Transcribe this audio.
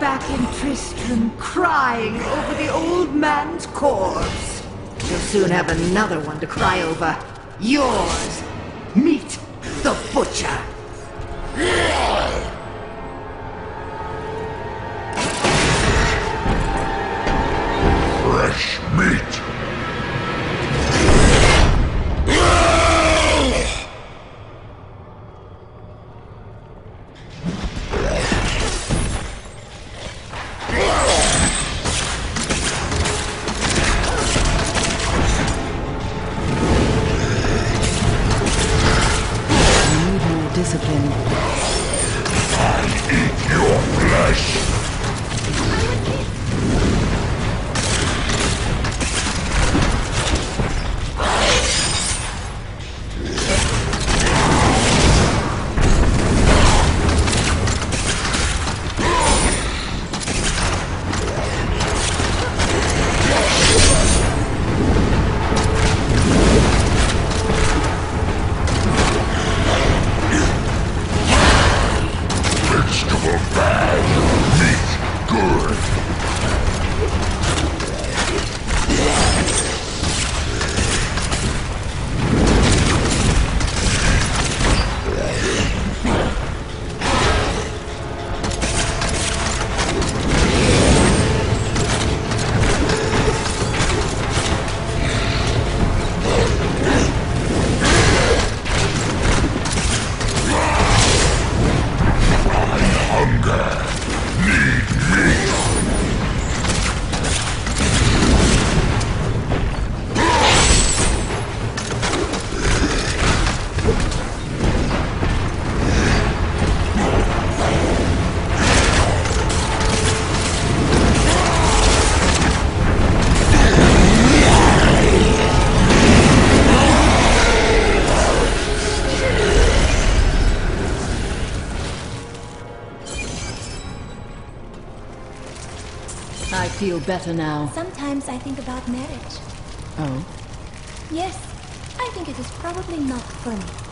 back in Tristram crying over the old man's corpse. You'll soon have another one to cry over. Yours. Meet the butcher. Fresh meat. Need more discipline. Your flesh. I feel better now. Sometimes I think about marriage. Oh? Yes, I think it is probably not for me.